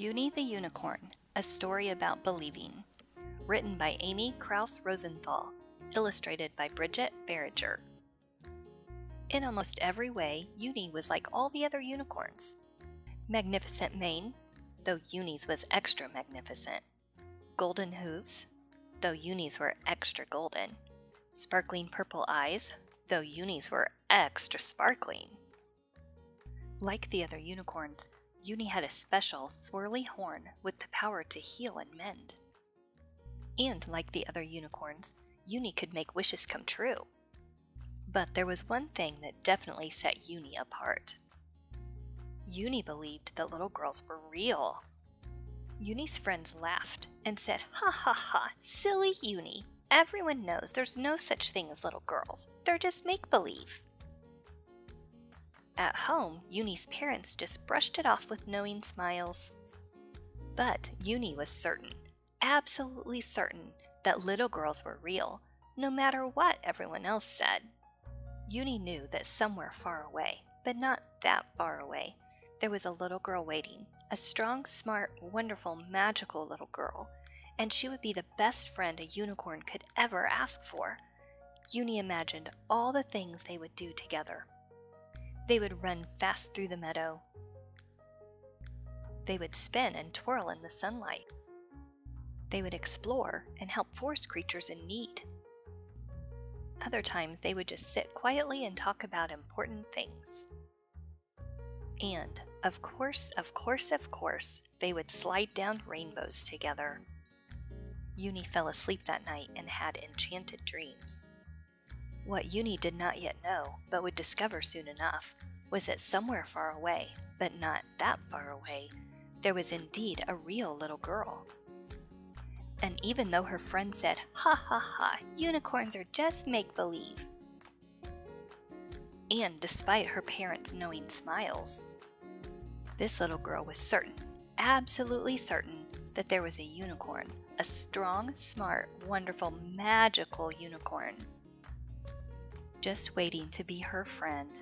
Uni the Unicorn A Story About Believing. Written by Amy Krouse Rosenthal. Illustrated by Brigette Barrager. In almost every way, Uni was like all the other unicorns. Magnificent mane, though Uni's was extra magnificent. Golden hooves, though Uni's were extra golden. Sparkling purple eyes, though Uni's were extra sparkling. Like the other unicorns, Uni had a special swirly horn with the power to heal and mend. And like the other unicorns, Uni could make wishes come true. But there was one thing that definitely set Uni apart. Uni believed that little girls were real. Uni's friends laughed and said, Ha ha ha, silly Uni. Everyone knows there's no such thing as little girls. They're just make believe. At home, Uni's parents just brushed it off with knowing smiles. But Uni was certain, absolutely certain, that little girls were real, no matter what everyone else said. Uni knew that somewhere far away, but not that far away, there was a little girl waiting, a strong, smart, wonderful, magical little girl, and she would be the best friend a unicorn could ever ask for. Uni imagined all the things they would do together. They would run fast through the meadow. They would spin and twirl in the sunlight. They would explore and help forest creatures in need. Other times, they would just sit quietly and talk about important things. And, of course, of course, of course, they would slide down rainbows together. Uni fell asleep that night and had enchanted dreams. What Uni did not yet know, but would discover soon enough, was that somewhere far away, but not that far away, there was indeed a real little girl. And even though her friends said, Ha ha ha, unicorns are just make believe, and despite her parents' knowing smiles, this little girl was certain, absolutely certain, that there was a unicorn, a strong, smart, wonderful, magical unicorn, just waiting to be her friend.